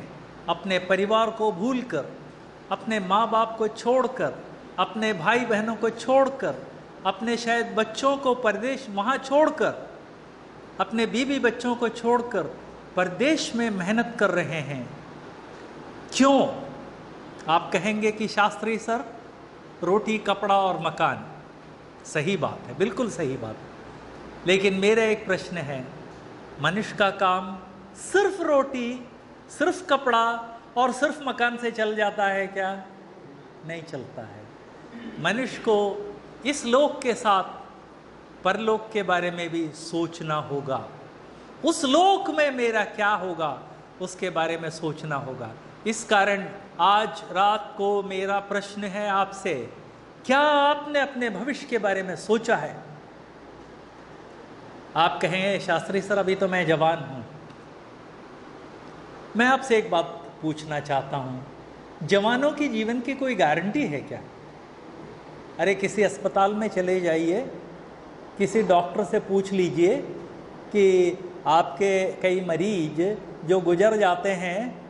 अपने परिवार को भूलकर, अपने माँ बाप को छोड़कर, अपने भाई बहनों को छोड़कर, अपने शायद बच्चों को परदेश, वहाँ छोड़कर, अपने बीवी बच्चों को छोड़कर परदेश में मेहनत कर रहे हैं। क्यों? आप कहेंगे कि, शास्त्री सर, रोटी, कपड़ा और मकान। सही बात है, बिल्कुल सही बात। लेकिन मेरा एक प्रश्न है, मनुष्य का काम सिर्फ़ रोटी, सिर्फ़ कपड़ा और सिर्फ़ मकान से चल जाता है क्या? नहीं चलता है। मनुष्य को इस लोक के साथ, परलोक के बारे में भी सोचना होगा। उस लोक में मेरा क्या होगा, उसके बारे में सोचना होगा। इस कारण आज रात को मेरा प्रश्न है आपसे। क्या आपने अपने भविष्य के बारे में सोचा है? आप कहेंगे, शास्त्री सर, अभी तो मैं जवान हूँ। मैं आपसे एक बात पूछना चाहता हूँ। जवानों की जीवन की कोई गारंटी है क्या? अरे, किसी अस्पताल में चले जाइए, किसी डॉक्टर से पूछ लीजिए कि आपके कई मरीज़ जो गुजर जाते हैं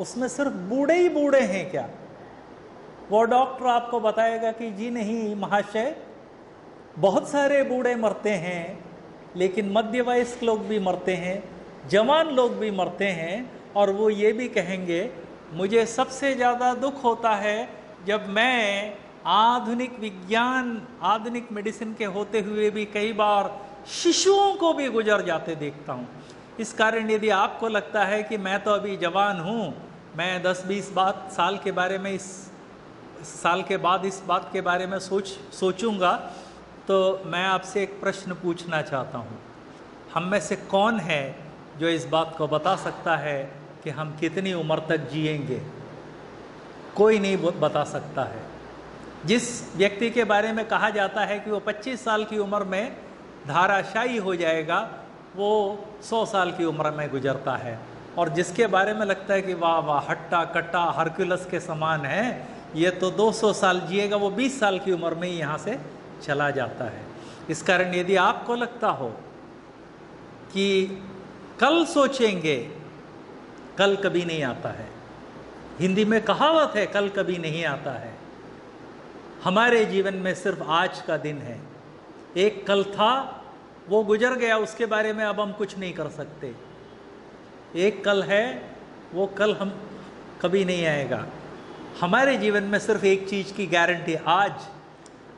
उसमें सिर्फ़ बूढ़े ही बूढ़े हैं क्या? वो डॉक्टर आपको बताएगा कि जी नहीं, महाशय, बहुत सारे बूढ़े मरते हैं, लेकिन मध्य वयस्क लोग भी मरते हैं, जवान लोग भी मरते हैं, और वो ये भी कहेंगे, मुझे सबसे ज़्यादा दुख होता है जब मैं आधुनिक विज्ञान, आधुनिक मेडिसिन के होते हुए भी कई बार शिशुओं को भी गुजर जाते देखता हूँ। इस कारण यदि आपको लगता है कि मैं तो अभी जवान हूँ, मैं 10-20 बात साल के बारे में इस, साल के बाद इस बात के बारे में सोच, सोचूँगा तो मैं आपसे एक प्रश्न पूछना चाहता हूँ। हम में से कौन है जो इस बात को बता सकता है कि हम कितनी उम्र तक जिएँगे? कोई नहीं बता सकता है। जिस व्यक्ति के बारे में कहा जाता है कि वो 25 साल की उम्र में धाराशायी हो जाएगा वो सौ साल की उम्र में गुजरता है। और जिसके बारे में लगता है कि वाह वाह, हट्टा कट्टा हरकुलस के समान है, ये तो 200 साल जिएगा, वो 20 साल की उम्र में ही यहाँ से चला जाता है। इस कारण यदि आपको लगता हो कि कल सोचेंगे, कल कभी नहीं आता है। हिंदी में कहावत है, कल कभी नहीं आता है। हमारे जीवन में सिर्फ़ आज का दिन है। एक कल था वो गुजर गया, उसके बारे में अब हम कुछ नहीं कर सकते। एक कल है, वो कल हम कभी नहीं आएगा। हमारे जीवन में सिर्फ़ एक चीज़ की गारंटी, आज।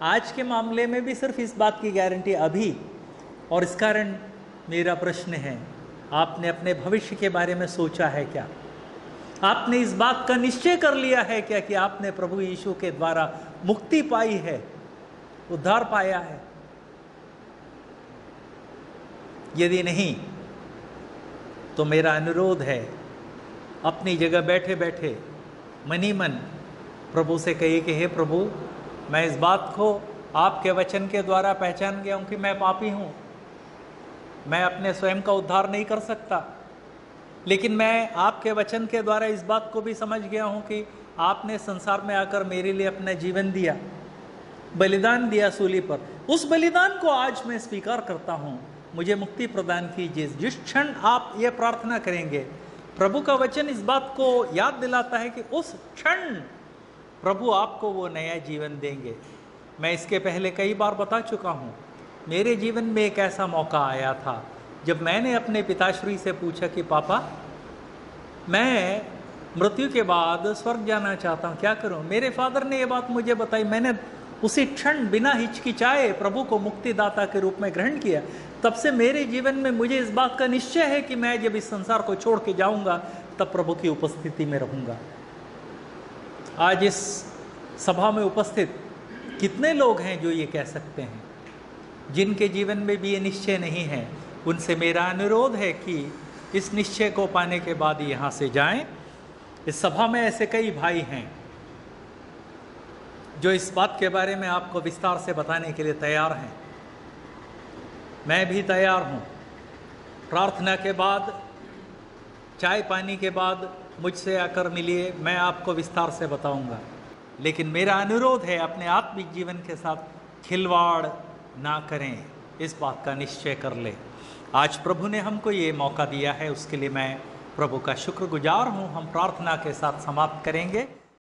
आज के मामले में भी सिर्फ़ इस बात की गारंटी अभी। और इस कारण मेरा प्रश्न है, आपने अपने भविष्य के बारे में सोचा है क्या? आपने इस बात का निश्चय कर लिया है क्या कि आपने प्रभु यीशु के द्वारा मुक्ति पाई है, उद्धार पाया है? यदि नहीं तो मेरा अनुरोध है, अपनी जगह बैठे बैठे, मनी मन, प्रभु से कहिए कि, हे प्रभु, मैं इस बात को आपके वचन के द्वारा पहचान गया हूँ कि मैं पापी हूँ। मैं अपने स्वयं का उद्धार नहीं कर सकता। लेकिन मैं आपके वचन के द्वारा इस बात को भी समझ गया हूँ कि आपने संसार में आकर मेरे लिए अपना जीवन दिया, बलिदान दिया सूली पर। उस बलिदान को आज मैं स्वीकार करता हूँ। मुझे मुक्ति प्रदान कीजिए। जिस क्षण आप ये प्रार्थना करेंगे, प्रभु का वचन इस बात को याद दिलाता है कि उस क्षण प्रभु आपको वो नया जीवन देंगे। मैं इसके पहले कई बार बता चुका हूँ, मेरे जीवन में एक ऐसा मौका आया था, जब मैंने अपने पिताश्री से पूछा कि, पापा, मैं मृत्यु के बाद स्वर्ग जाना चाहता हूँ, क्या करूँ? मेरे फादर ने ये बात मुझे बताई, मैंने उसी क्षण बिना हिचकिचाए प्रभु को मुक्तिदाता के रूप में ग्रहण किया। तब से मेरे जीवन में मुझे इस बात का निश्चय है कि मैं जब इस संसार को छोड़ के जाऊँगा, तब प्रभु की उपस्थिति में रहूँगा। आज इस सभा में उपस्थित कितने लोग हैं जो ये कह सकते हैं? जिनके जीवन में भी ये निश्चय नहीं है, उनसे मेरा अनुरोध है कि इस निश्चय को पाने के बाद यहाँ से जाएँ। इस सभा में ऐसे कई भाई हैं, जो इस बात के बारे में आपको विस्तार से बताने के लिए तैयार हैं। मैं भी तैयार हूँ। प्रार्थना के बाद, चाय पानी के बाद मुझसे आकर मिलिए, मैं आपको विस्तार से बताऊँगा। लेकिन मेरा अनुरोध है अपने आत्मिक जीवन के साथ खिलवाड़ ना करें। इस बात का निश्चय कर ले। आज प्रभु ने हमको ये मौका दिया है, उसके लिए मैं प्रभु का शुक्रगुजार हूँ। हम प्रार्थना के साथ समाप्त करेंगे।